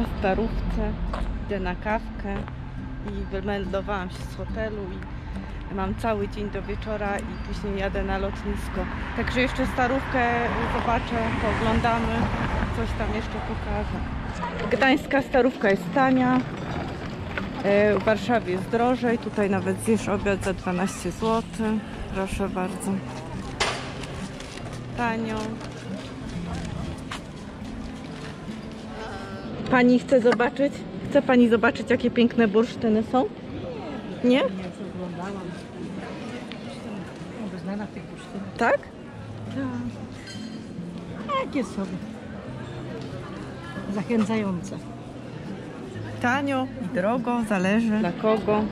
na Starówce. Idę na kawkę i wymeldowałam się z hotelu i mam cały dzień do wieczora i później jadę na lotnisko. Także jeszcze Starówkę zobaczę, pooglądamy, coś tam jeszcze pokażę. Gdańska Starówka jest tania, e, w Warszawie jest drożej, tutaj nawet zjesz obiad za 12 zł. Proszę bardzo. Tanio. Pani chce zobaczyć? Chce Pani zobaczyć, jakie piękne bursztyny są? Nie? Nie, co oglądałam. Znana tych bursztynów. Tak? Jakie sobie. Zachęcające. Tanio i drogo, zależy. Dla kogo?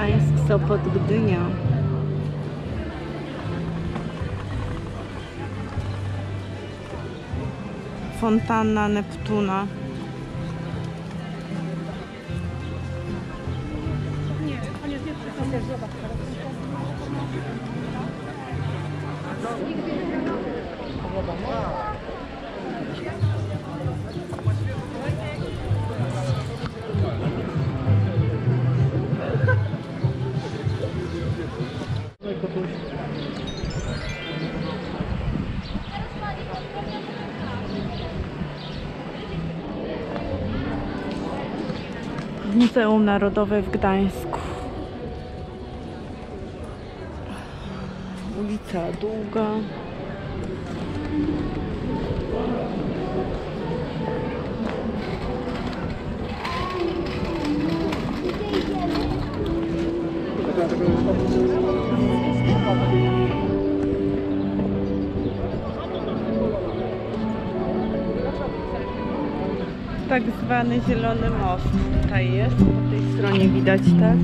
Gdańsk, Sopot, Gdynia. Fontanna Neptuna. Muzeum Narodowe w Gdańsku. Ulica Długa. Tak zwany zielony most tutaj jest. Po tej stronie widać, tak?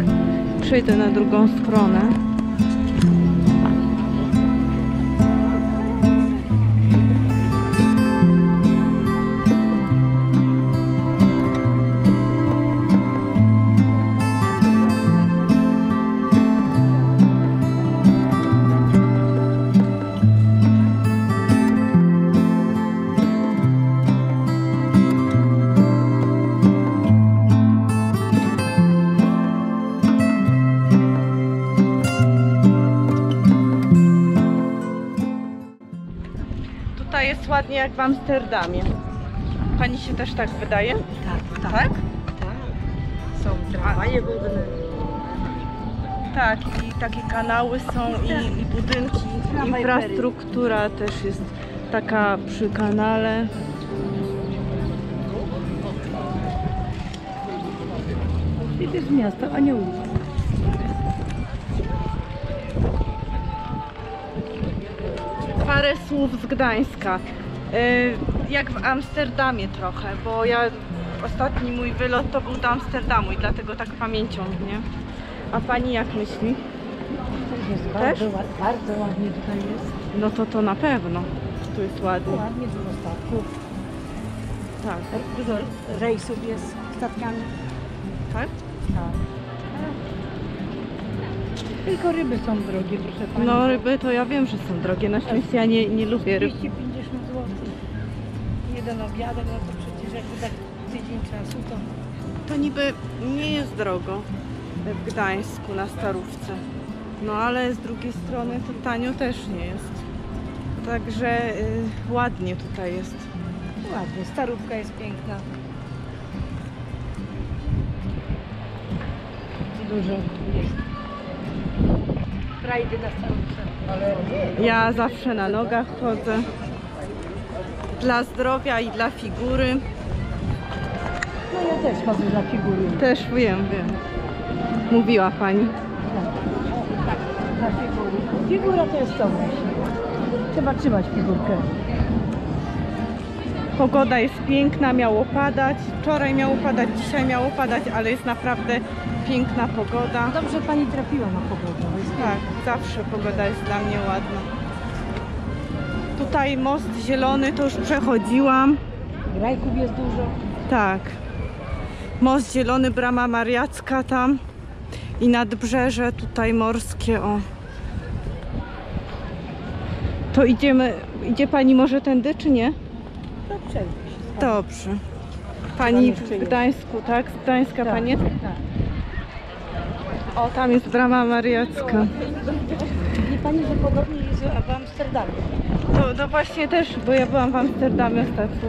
Przejdę na drugą stronę. Tutaj jest ładnie jak w Amsterdamie. Pani się też tak wydaje? Tak, tak. Tak? tak. Są tramwaje wodne. Tak, i takie kanały są i, i budynki. Infrastruktura też jest taka przy kanale. Jest miasto, a nie ulica. Parę słów z Gdańska. Y, Jak w Amsterdamie trochę, bo ja ostatni mój wylot to był do Amsterdamu i dlatego tak pamięcią, nie? A pani jak myśli? Jest Też? bardzo, bardzo ładnie tutaj jest. No to to na pewno. Tu jest ładnie. Ładnie, dużo statków. Tak. Dużo rejsów jest statkami. Tak? Tak. Tylko ryby są drogie, proszę Pani. No ryby to ja wiem, że są drogie. Na szczęście ja nie, nie lubię ryb. 250 zł. Jeden obiadek, no to przecież jakby tak tydzień czasu, to To niby nie jest drogo w Gdańsku na Starówce. No ale z drugiej strony to tanio też nie jest. Także y, ładnie tutaj jest. ładnie. Starówka jest piękna. Dużo jest. Frajdy na. Ja zawsze na nogach chodzę. Dla zdrowia i dla figury. No ja też chodzę za figury. Też wiem, wiem. Mówiła pani. Tak, za figury. Figura to jest to właśnie. Trzeba trzymać figurkę. Pogoda jest piękna, miało padać. Wczoraj miało padać, dzisiaj miało padać, ale jest naprawdę piękna pogoda. Dobrze pani trafiła na pogodę. Tak, zawsze pogoda jest dla mnie ładna. Tutaj most zielony to już przechodziłam. Grajków jest dużo. Tak. Most zielony, brama mariacka tam. I nadbrzeże tutaj morskie, o. To idziemy, idzie pani może tędy, czy nie? To przejdzie. Dobrze. Pani w. Gdańsku, tak? Z Gdańska Tak, pani? Tak. O, tam jest brama mariacka. Wie pani, że podobnie jest w Amsterdamie. No, no właśnie też, bo ja byłam w Amsterdamie ostatnio.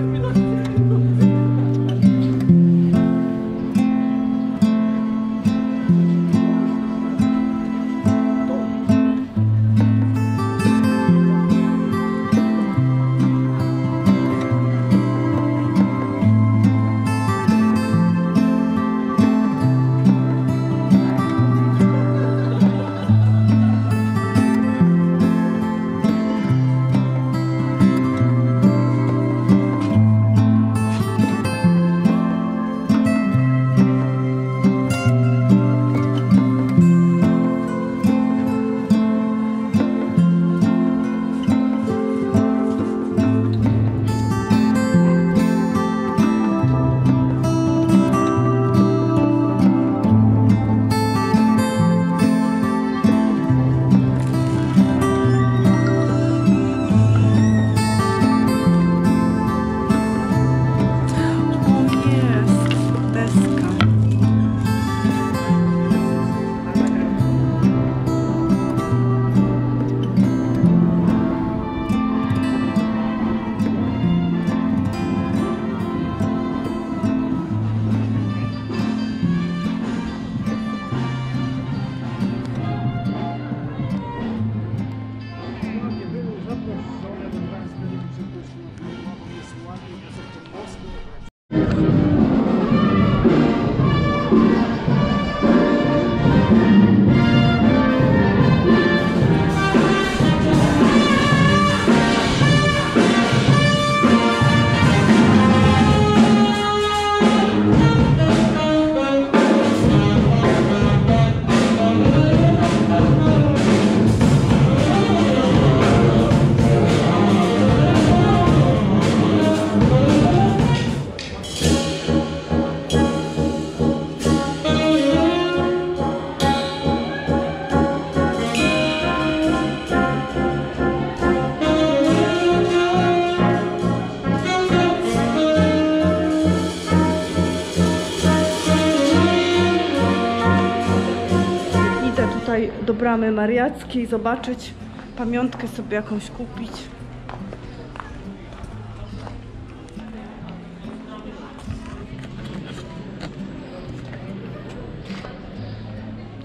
bramy mariackiej, zobaczyć, pamiątkę sobie jakąś kupić.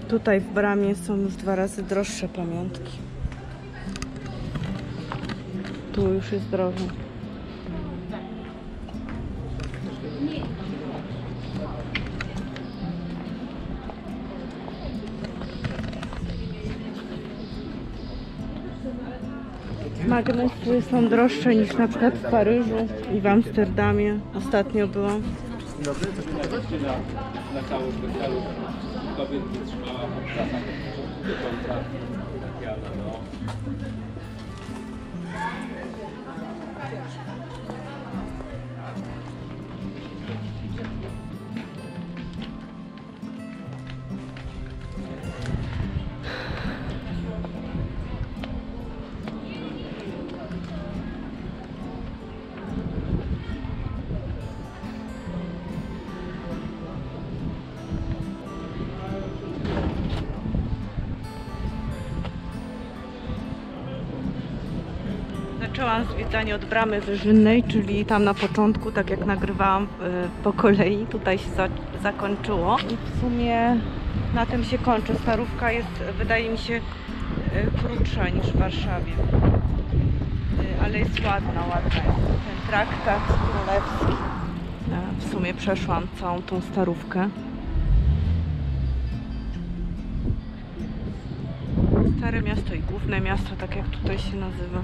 Tutaj w bramie są już dwa razy droższe pamiątki. Tu już jest drożej. Magnesy są droższe niż na przykład w Paryżu i w Amsterdamie. Ostatnio byłam. Dzień dobry, zwiedzanie od bramy wyżynnej, czyli tam na początku, tak jak nagrywałam y, po kolei, tutaj się za, zakończyło. I w sumie na tym się kończy. Starówka jest, wydaje mi się, y, krótsza niż w Warszawie. Y, Ale jest ładna, ładna jest ten traktat królewski. W sumie przeszłam całą tą starówkę. Stare miasto i główne miasto, tak jak tutaj się nazywa.